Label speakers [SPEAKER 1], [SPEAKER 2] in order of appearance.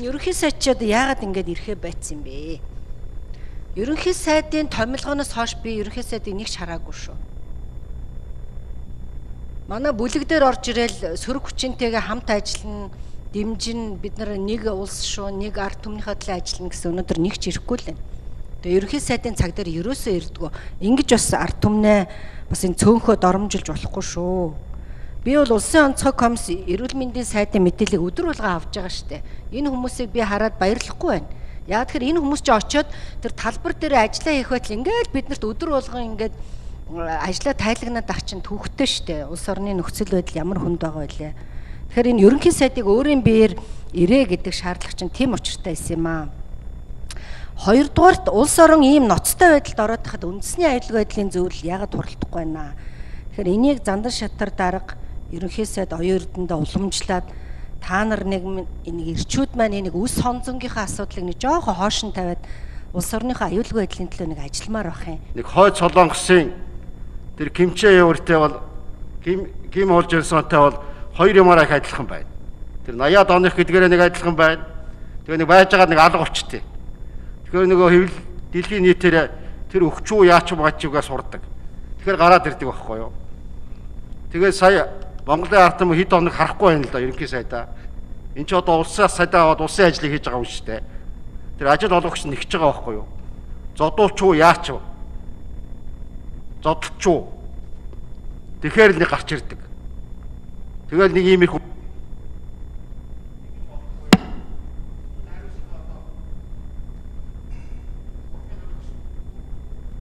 [SPEAKER 1] Ерөнхий сайд ч яагаад ингэж ирэхэ байцсан юм бэ? Ерөнхий сайдын томилгооноос хойш би ерөнхий сайдыг нэг ч хараагүй шүү. Манай бүлэг дээр орж ирэл сөрөг хүчинтэйгээ хамт ажиллана, дэмжин бид нар нэг улс шүү, нэг ард түмнийхээ төлөө ажиллана гэсэн өнөөдөр нэг ч ирэхгүй л байна. Тэгээ ерөнхий сайдын цаг дээр ерөөсөө ирдгүү. Ингиж бас ард түмнээ бас энэ цөөнхөө доромжилж болохгүй шүү. Би бол улсын онцгой комисс эрүүл мэндийн сайдын мэдээллийг өдөр болго авч байгаа штэ. Энэ хүмүүсийг би хараад баярлахгүй байна. Яг тэгэхээр энэ хүмүүс чи очиод тэр талбар дээр ажиллаа хийх байтал ингээд биднэрт өдөр болгон ингээд ажлаа тайлагнаад ах чинь төвхтэй штэ. Улс орны нөхцөл байдал ямар хүнд байгаа вэ? Тэгэхээр энэ ерөнхий сайдыг өөрийн биеэр ирээ гэдэг шаардлага чинь тийм учиртай байсан юм аа. Хоёрдугаарт улс орон ийм ноцтой байдалд ороод тахад үндэсний аюулгүй байдлын зөвлөл яагаад хуралдахгүй байна. Тэгэхээр энийг зандан шатар дарга ерөнхий сайд оюун эрдэндээ уламжлаад та нар нэг энийг ирчүүд маань энийг үс хонзонгийнхаа асуудлыг нэг жоохон хоош нь тавиад улс орныхоо аюулгүй байдлын төлөө нэг ажилламаар байх юм.
[SPEAKER 2] Нэг хойд солонгосын тэр кимчээ явартай бол ким ким олж ирсэнтэй бол хоёр юмараа их адилхан байна. Тэр 80-аад оных гэдгээрээ нэг адилхан байна. Тэгээ нэг байж байгаа нэг алга учтэй. Тэгэхээр нөгөө хэвл дэлхийн нийтээр тэр өгчүү яач баачуугаа сурдаг. Тэгэхээр гараад ирдэг байхгүй юу? Тэгээ сая Монголын ард түмэн хэд хоног харахгүй байна л да ерөнхий сайдаа. Энд ч одоо улсаас сайдаа аваад улсын ажлыг хийж байгаа юм шүү дээ. Тэр ажил олгогч нэгж байгаа байхгүй юу? Зодуулч уу яач уу? Зодолч уу? Тэгэхээр л нэг гарч ирдэг. Тэгэл нэг иймэрхүү